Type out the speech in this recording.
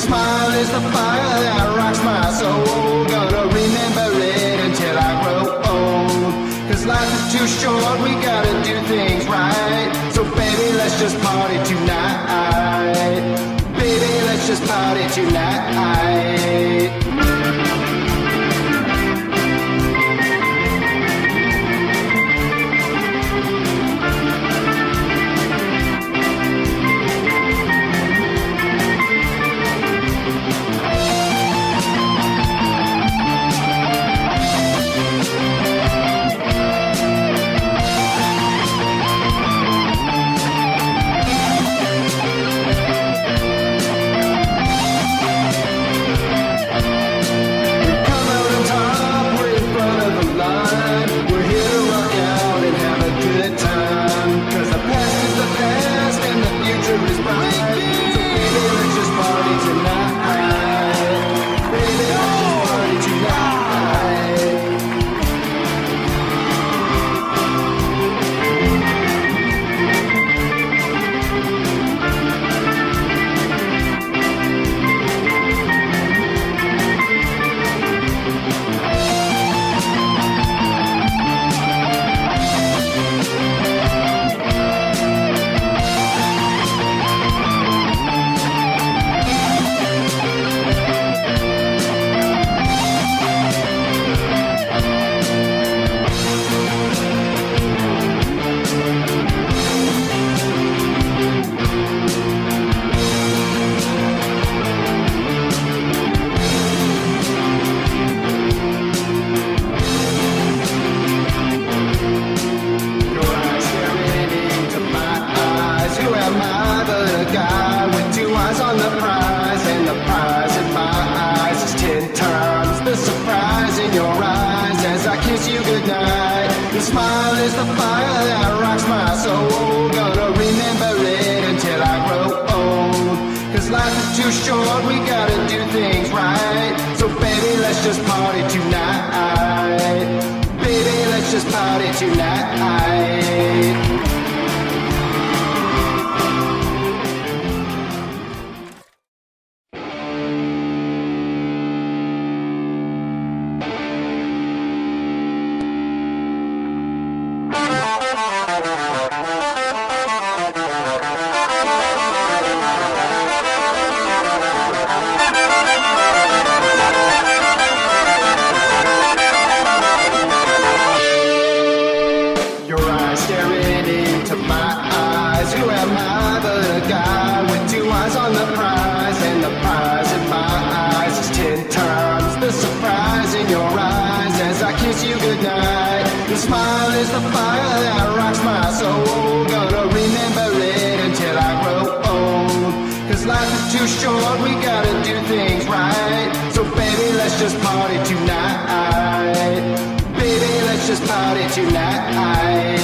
smile is the fire that rocks my soul. Gonna remember it until I grow old. Cause life is too short, we gotta do things right. So baby, let's just party tonight. Baby, let's just party tonight. The fire that rocks my soul. Gonna remember it until I grow old. Cause life is too short, we gotta do things right. So baby, let's just party tonight. Baby, let's just party tonight. You goodnight. Your smile is the fire that rocks my soul. Gonna remember it until I grow old. Cause life is too short, we gotta do things right. So baby, let's just party tonight. Baby, let's just party tonight.